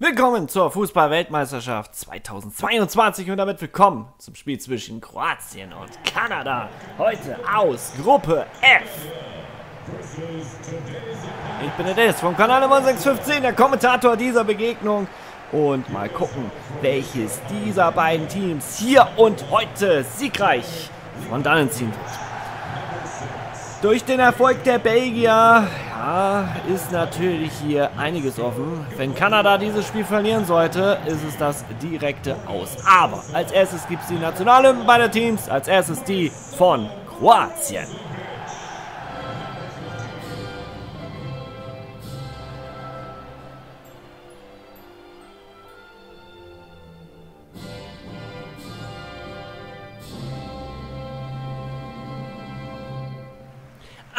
Willkommen zur Fußball-Weltmeisterschaft 2022 und damit willkommen zum Spiel zwischen Kroatien und Kanada. Heute aus Gruppe F. Ich bin der Dennis vom Kanal Nummer 615, der Kommentator dieser Begegnung. Und mal gucken, welches dieser beiden Teams hier und heute siegreich von dannen ziehen wird. Durch den Erfolg der Belgier ja, ist natürlich hier einiges offen. Wenn Kanada dieses Spiel verlieren sollte, ist es das direkte Aus. Aber als erstes gibt es die Nationalhymnen beider Teams. Als erstes die von Kroatien.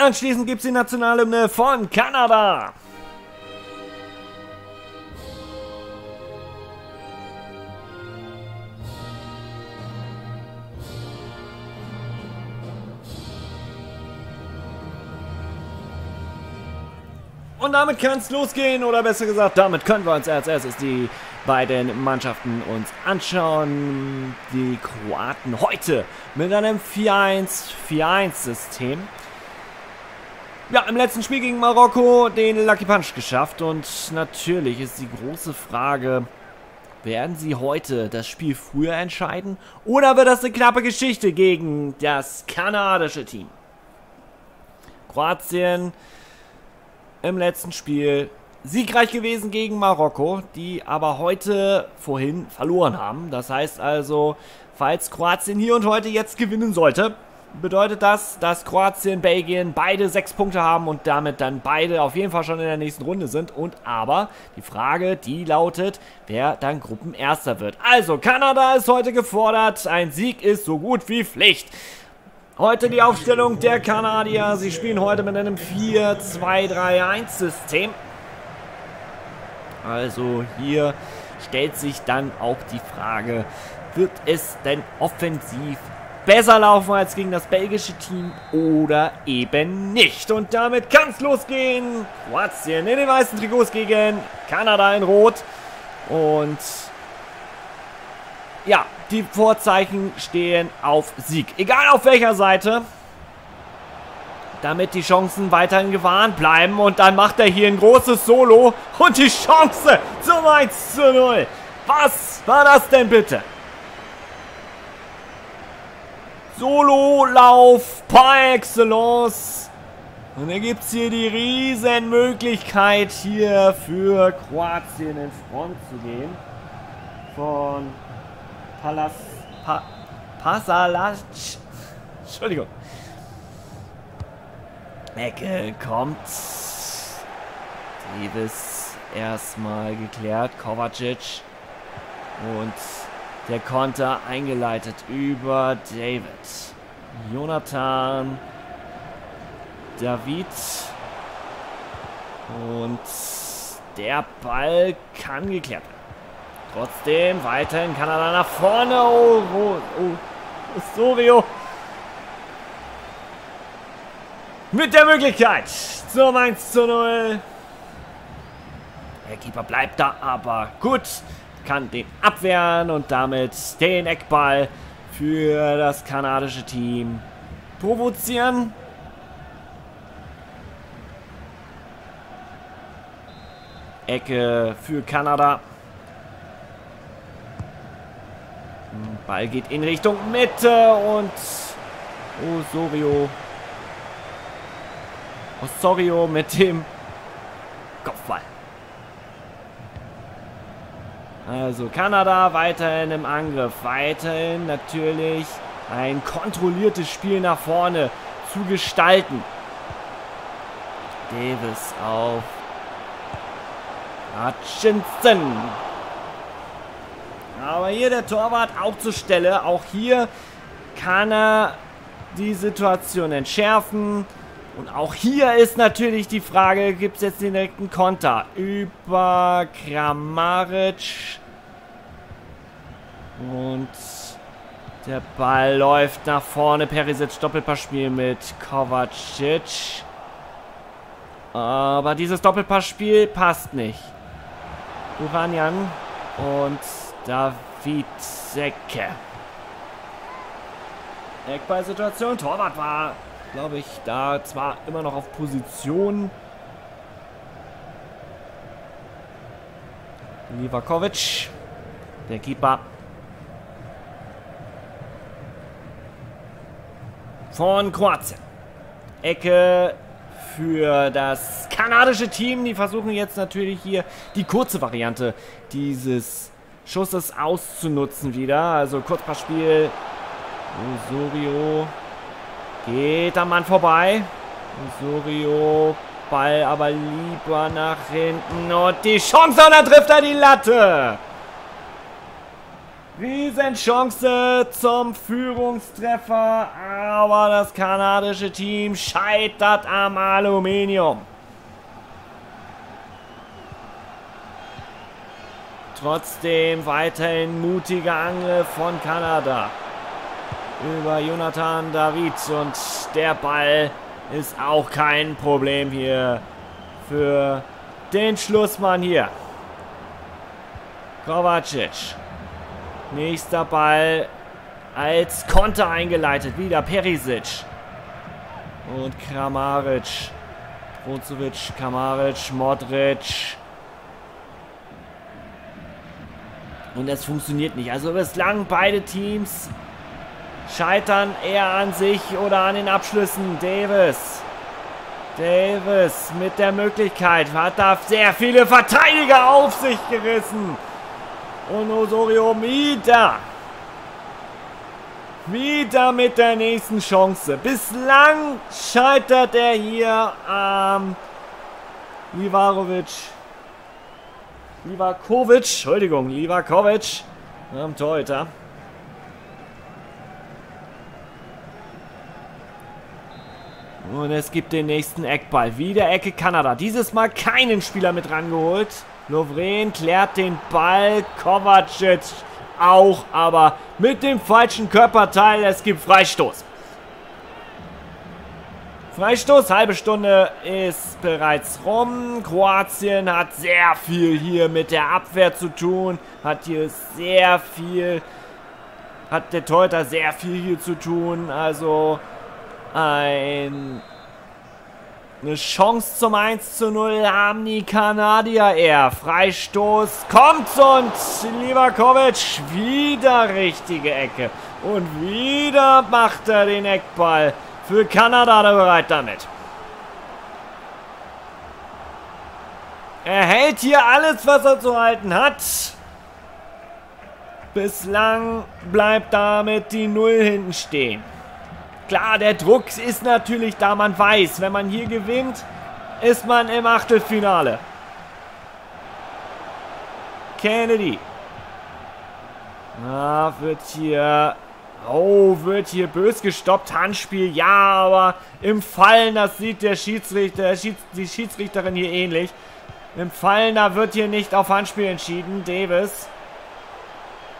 Anschließend gibt es die Nationalhymne von Kanada. Und damit kann es losgehen, oder besser gesagt, damit können wir uns als erstes die beiden Mannschaften uns anschauen. Die Kroaten heute mit einem 4-1-4-1-System ja, im letzten Spiel gegen Marokko den Lucky Punch geschafft. Und natürlich ist die große Frage, werden sie heute das Spiel früher entscheiden? Oder wird das eine knappe Geschichte gegen das kanadische Team? Kroatien im letzten Spiel siegreich gewesen gegen Marokko, die aber heute vorhin verloren haben. Das heißt also, falls Kroatien hier und heute jetzt gewinnen sollte, bedeutet das, dass Kroatien, Belgien beide sechs Punkte haben und damit dann beide auf jeden Fall schon in der nächsten Runde sind. Und aber die Frage, die lautet, wer dann Gruppenerster wird. Also, Kanada ist heute gefordert. Ein Sieg ist so gut wie Pflicht. Heute die Aufstellung der Kanadier. Sie spielen heute mit einem 4-2-3-1-System. Also hier stellt sich dann auch die Frage, wird es denn offensiv besser laufen als gegen das belgische Team oder eben nicht. Und damit kann es losgehen. Kroatien in den weißen Trikots gegen Kanada in Rot. Und ja, die Vorzeichen stehen auf Sieg. Egal auf welcher Seite. Damit die Chancen weiterhin gewarnt bleiben. Und dann macht er hier ein großes Solo. Und die Chance zum 1 zu 0. Was war das denn bitte? Solo-Lauf par excellence. Und dann gibt es hier die riesen Möglichkeit hier für Kroatien in Front zu gehen. Von Palas... Pa, Pasalac... Entschuldigung. Ecke kommt. Davis erstmal geklärt. Kovacic. Und der Konter eingeleitet über David. Jonathan. David. Und der Ball kann geklärt werden. Trotzdem weiterhin Kanada nach vorne. Oh, oh, oh. Osorio. Mit der Möglichkeit zum 1 zu 0. Der Keeper bleibt da, aber gut kann den abwehren und damit den Eckball für das kanadische Team provozieren. Ecke für Kanada. Ball geht in Richtung Mitte und Osorio. Osorio mit dem Kopfball. Also Kanada weiterhin im Angriff. Weiterhin natürlich ein kontrolliertes Spiel nach vorne zu gestalten. Davis auf Hutchinson. Aber hier der Torwart auch zur Stelle. Auch hier kann er die Situation entschärfen. Und auch hier ist natürlich die Frage, gibt es jetzt den direkten Konter über Kramaric. Und der Ball läuft nach vorne. Perisic Doppelpassspiel mit Kovacic. Aber dieses Doppelpassspiel passt nicht. Uranyan und David Secke. Eckballsituation. Torwart war, glaube ich, da zwar immer noch auf Position. Livakovic, der Keeper. Von Kroatien. Ecke für das kanadische Team. Die versuchen jetzt natürlich hier die kurze Variante dieses Schusses auszunutzen wieder. Also Kurzpassspiel Osorio geht am Mann vorbei. Osorio, Ball aber lieber nach hinten. Und die Chance, und dann trifft er die Latte. Riesenchance zum Führungstreffer, aber das kanadische Team scheitert am Aluminium. Trotzdem weiterhin mutiger Angriff von Kanada über Jonathan David. Und der Ball ist auch kein Problem hier für den Schlussmann hier. Kovacic. Nächster Ball als Konter eingeleitet. Wieder Perisic. Und Kramaric. Brozovic, Kramaric, Modric. Und es funktioniert nicht. Also bislang beide Teams scheitern eher an sich oder an den Abschlüssen. Davis. Davis mit der Möglichkeit. Hat da sehr viele Verteidiger auf sich gerissen. Und Osorio wieder. Wieder mit der nächsten Chance. Bislang scheitert er hier am ähm, Livarovic. Livakovic. Entschuldigung, Livakovic. Am Torhüter. Und es gibt den nächsten Eckball. Wieder Ecke Kanada. Dieses Mal keinen Spieler mit rangeholt. Lovren klärt den Ball. Kovacic auch, aber mit dem falschen Körperteil. Es gibt Freistoß. Freistoß, halbe Stunde ist bereits rum. Kroatien hat sehr viel hier mit der Abwehr zu tun. Hat hier sehr viel, hat der Torhüter sehr viel hier zu tun. Also ein, eine Chance zum 1 zu 0 haben die Kanadier eher. Freistoß kommt und Livakovic wieder richtige Ecke. Und wieder macht er den Eckball. Für Kanada bereit damit. Er hält hier alles, was er zu halten hat. Bislang bleibt damit die Null hinten stehen. Klar, der Druck ist natürlich da. Man weiß, wenn man hier gewinnt, ist man im Achtelfinale. Kennedy. Na, wird hier... Oh, wird hier bös gestoppt. Handspiel, ja, aber im Fallen, das sieht der Schiedsrichter, die Schiedsrichterin hier ähnlich. Im Fallen, da wird hier nicht auf Handspiel entschieden. Davis.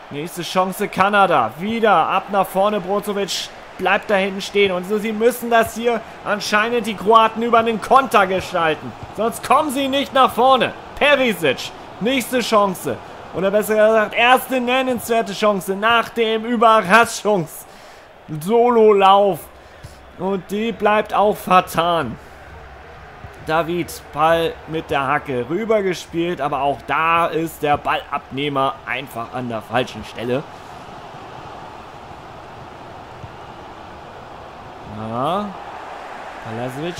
Nächste Chance Kanada. Wieder ab nach vorne Brozovic bleibt da hinten stehen. Und so, sie müssen das hier anscheinend die Kroaten über den Konter gestalten. Sonst kommen sie nicht nach vorne. Perisic, nächste Chance. Oder besser gesagt, erste nennenswerte Chance nach dem Überraschungs-Solo-Lauf. Und die bleibt auch vertan. David, Ball mit der Hacke rübergespielt, aber auch da ist der Ballabnehmer einfach an der falschen Stelle. Ja. Palasovic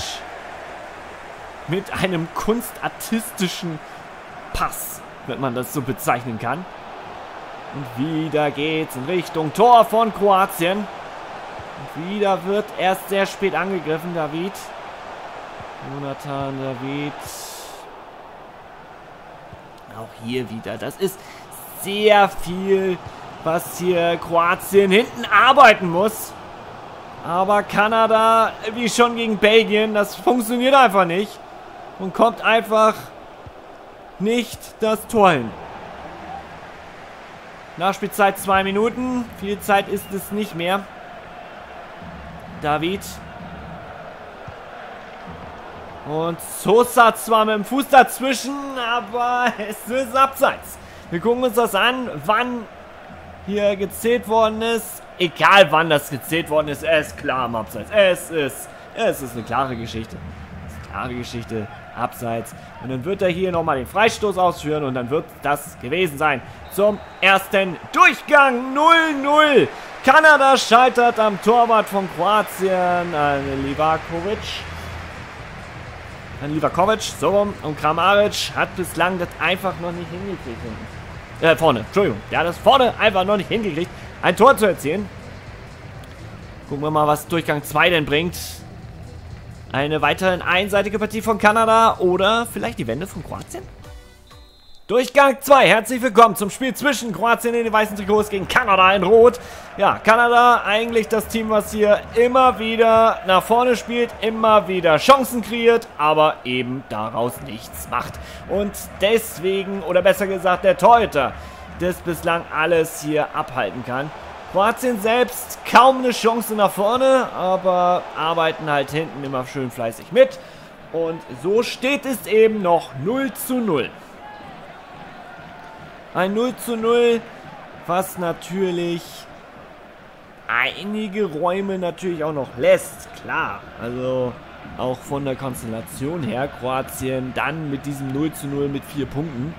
mit einem kunstartistischen Pass, wenn man das so bezeichnen kann. Und wieder geht's in Richtung Tor von Kroatien. Und wieder wird erst sehr spät angegriffen, David. Jonathan David. Auch hier wieder. Das ist sehr viel, was hier Kroatien hinten arbeiten muss. Aber Kanada, wie schon gegen Belgien, das funktioniert einfach nicht. Und kommt einfach nicht das Tor hin. Nachspielzeit zwei Minuten. Viel Zeit ist es nicht mehr. Und Sosa zwar mit dem Fuß dazwischen, aber es ist abseits. Wir gucken uns das an, wann hier gezählt worden ist. Egal wann das gezählt worden ist, es ist klar am Abseits. Es ist, es ist eine klare Geschichte. Es ist eine klare Geschichte. Abseits. Und dann wird er hier nochmal den Freistoß ausführen und dann wird das gewesen sein. Zum ersten Durchgang 0-0. Kanada scheitert am Torwart von Kroatien an Livakovic. An Livakovic, so rum. Und Kramaric hat bislang das einfach noch nicht hingekriegt. Äh, vorne, Entschuldigung. Hat das vorne einfach noch nicht hingekriegt, ein Tor zu erzielen. Gucken wir mal, was Durchgang 2 denn bringt. Eine weiterhin einseitige Partie von Kanada oder vielleicht die Wende von Kroatien? Durchgang 2. Herzlich willkommen zum Spiel zwischen Kroatien in den weißen Trikots gegen Kanada in Rot. Ja, Kanada eigentlich das Team, was hier immer wieder nach vorne spielt, immer wieder Chancen kreiert, aber eben daraus nichts macht. Und deswegen, oder besser gesagt der Torhüter, das bislang alles hier abhalten kann. Kroatien selbst kaum eine Chance nach vorne, aber arbeiten halt hinten immer schön fleißig mit. Und so steht es eben noch 0 zu 0. Ein 0 zu 0, was natürlich einige Räume natürlich auch noch lässt. Klar, also auch von der Konstellation her. Kroatien dann mit diesem 0 zu 0 mit vier Punkten.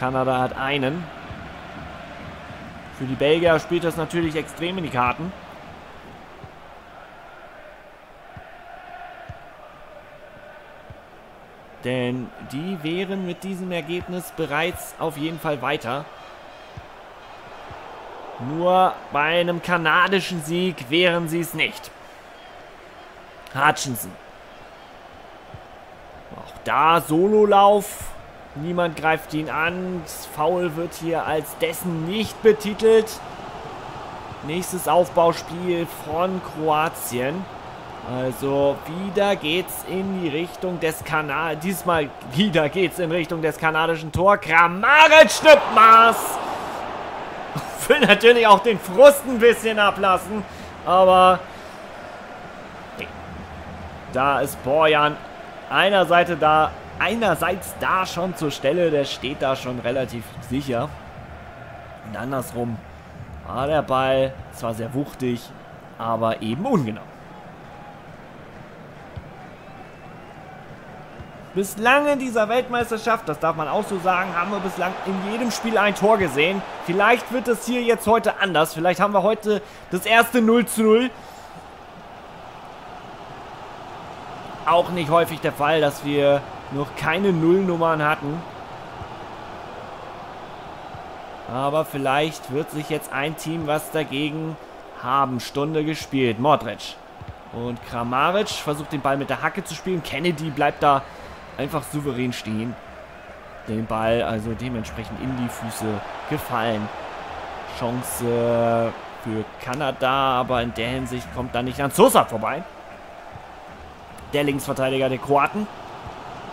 Kanada hat einen. Für die Belgier spielt das natürlich extrem in die Karten. Denn die wären mit diesem Ergebnis bereits auf jeden Fall weiter. Nur bei einem kanadischen Sieg wären sie es nicht. Hutchinson. Auch da Sololauf. Niemand greift ihn an. Das Foul wird hier als dessen nicht betitelt. Nächstes Aufbauspiel von Kroatien. Also wieder geht's in die Richtung des Kanal. Diesmal wieder geht's in Richtung des kanadischen Tor. Kramaric nimmt Maß. Will natürlich auch den Frust ein bisschen ablassen. Aber da ist Borjan einer Seite da, einerseits da schon zur Stelle. Der steht da schon relativ sicher. Und andersrum war der Ball zwar sehr wuchtig, aber eben ungenau. Bislang in dieser Weltmeisterschaft, das darf man auch so sagen, haben wir bislang in jedem Spiel ein Tor gesehen. Vielleicht wird es hier jetzt heute anders. Vielleicht haben wir heute das erste 0 zu 0. Auch nicht häufig der Fall, dass wir noch keine Nullnummern hatten. Aber vielleicht wird sich jetzt ein Team was dagegen haben. Stunde gespielt. Modric. Und Kramaric versucht den Ball mit der Hacke zu spielen. Kennedy bleibt da einfach souverän stehen. Den Ball also dementsprechend in die Füße gefallen. Chance für Kanada, aber in der Hinsicht kommt da nicht an Sosa vorbei. Der Linksverteidiger der Kroaten.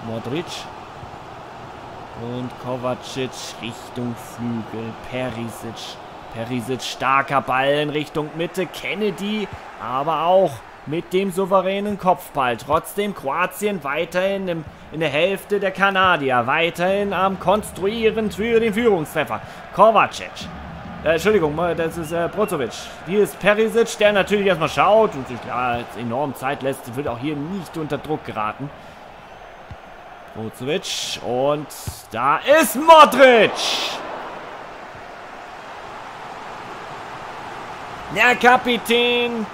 Modric. Und Kovacic Richtung Flügel. Perisic. Perisic starker Ball in Richtung Mitte. Kennedy aber auch mit dem souveränen Kopfball. Trotzdem Kroatien weiterhin im, in der Hälfte der Kanadier. Weiterhin am Konstruieren für den Führungstreffer. Kovacic. Äh, Entschuldigung, das ist äh, Brozovic. Hier ist Perisic, der natürlich erstmal schaut und sich ja, enorm Zeit lässt. Wird auch hier nicht unter Druck geraten. Brozovic. Und da ist Modric. Der Kapitän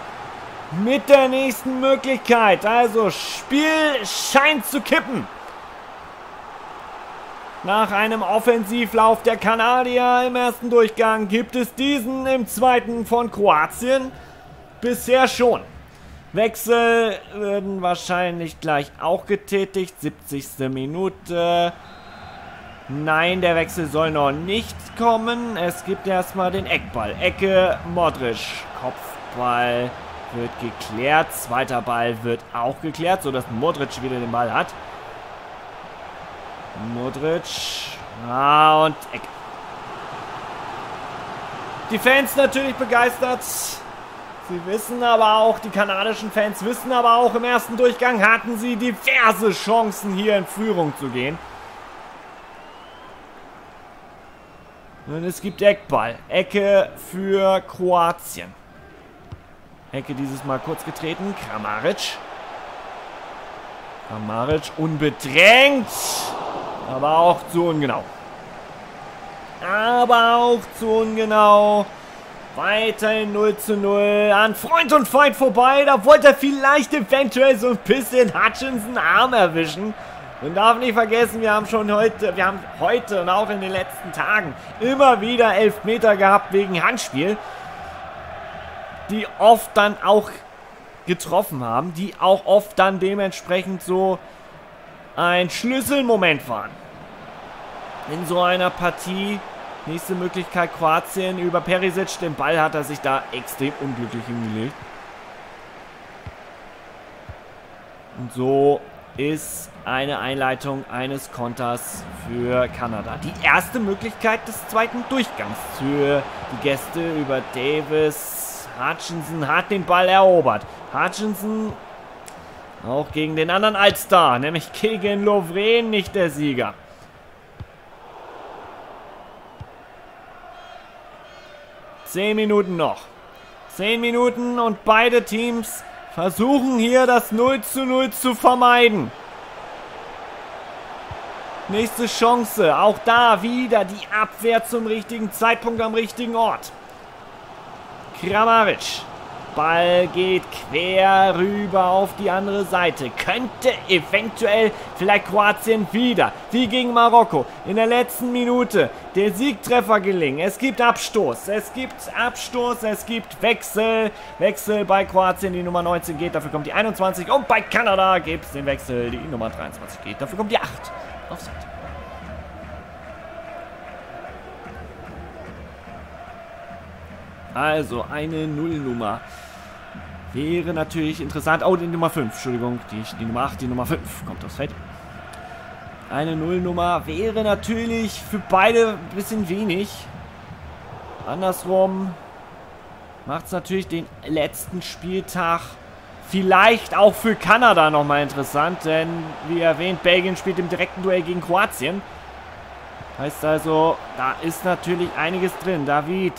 mit der nächsten Möglichkeit. Also Spiel scheint zu kippen. Nach einem Offensivlauf der Kanadier im ersten Durchgang gibt es diesen im zweiten von Kroatien. Bisher schon. Wechsel werden wahrscheinlich gleich auch getätigt. 70. Minute. Nein, der Wechsel soll noch nicht kommen. Es gibt erstmal den Eckball. Ecke Modric. Kopfball wird geklärt. Zweiter Ball wird auch geklärt, sodass Modric wieder den Ball hat. Modric. Ah, und Eck. Die Fans natürlich begeistert. Sie wissen aber auch, die kanadischen Fans wissen aber auch, im ersten Durchgang hatten sie diverse Chancen, hier in Führung zu gehen. Und es gibt Eckball. Ecke für Kroatien. Ecke dieses Mal kurz getreten. Kramaric. Kramaric unbedrängt. Aber auch zu ungenau. Aber auch zu ungenau. Weiterhin 0 zu 0 an Freund und Feind vorbei. Da wollte er vielleicht eventuell so ein bisschen Hutchinson Arm erwischen. Und darf nicht vergessen, wir haben schon heute, wir haben heute und auch in den letzten Tagen immer wieder Elfmeter gehabt wegen Handspiel, die oft dann auch getroffen haben, die auch oft dann dementsprechend so ein Schlüsselmoment waren. In so einer Partie. Nächste Möglichkeit Kroatien über Perisic. Den Ball hat er sich da extrem unglücklich hingelegt. Und so ist eine Einleitung eines Konters für Kanada. Die erste Möglichkeit des zweiten Durchgangs für die Gäste über Davis. Hutchinson hat den Ball erobert. Hutchinson auch gegen den anderen Altstar, nämlich gegen Lovren, nicht der Sieger. Zehn Minuten noch. Zehn Minuten und beide Teams versuchen hier das 0 zu 0 zu vermeiden. Nächste Chance. Auch da wieder die Abwehr zum richtigen Zeitpunkt am richtigen Ort. Kramaric. Ball geht quer rüber auf die andere Seite. Könnte eventuell vielleicht Kroatien wieder, wie gegen Marokko, in der letzten Minute der Siegtreffer gelingen. Es gibt Abstoß, es gibt Abstoß, es gibt Wechsel. Wechsel bei Kroatien, die Nummer 19 geht, dafür kommt die 21. Und bei Kanada gibt es den Wechsel, die Nummer 23 geht, dafür kommt die 8. Offside. Also eine Nullnummer. Wäre natürlich interessant. Oh, die Nummer 5, Entschuldigung. Die, die Nummer 8, die Nummer 5 kommt aufs Feld. Eine Nullnummer wäre natürlich für beide ein bisschen wenig. Andersrum macht es natürlich den letzten Spieltag vielleicht auch für Kanada nochmal interessant. Denn, wie erwähnt, Belgien spielt im direkten Duell gegen Kroatien. Heißt also, da ist natürlich einiges drin. David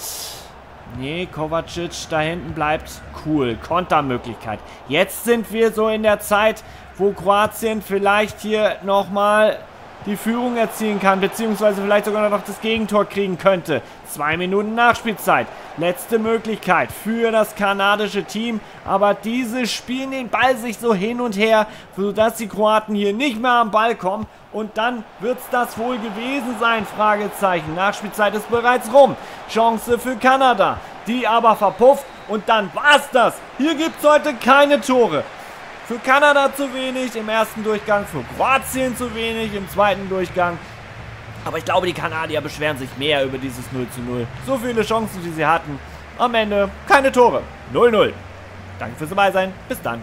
Nee, Kovacic da hinten bleibt cool. Kontermöglichkeit. Jetzt sind wir so in der Zeit, wo Kroatien vielleicht hier nochmal die Führung erzielen kann, beziehungsweise vielleicht sogar noch das Gegentor kriegen könnte. Zwei Minuten Nachspielzeit. Letzte Möglichkeit für das kanadische Team. Aber diese spielen den Ball sich so hin und her, sodass die Kroaten hier nicht mehr am Ball kommen. Und dann wird es das wohl gewesen sein, Fragezeichen. Nachspielzeit ist bereits rum. Chance für Kanada, die aber verpufft. Und dann war's das. Hier gibt es heute keine Tore. Für Kanada zu wenig, im ersten Durchgang für Kroatien zu wenig, im zweiten Durchgang. Aber ich glaube, die Kanadier beschweren sich mehr über dieses 0 zu 0. So viele Chancen, wie sie hatten. Am Ende keine Tore. 0-0. Danke fürs dabei sein. Bis dann.